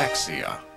Axia.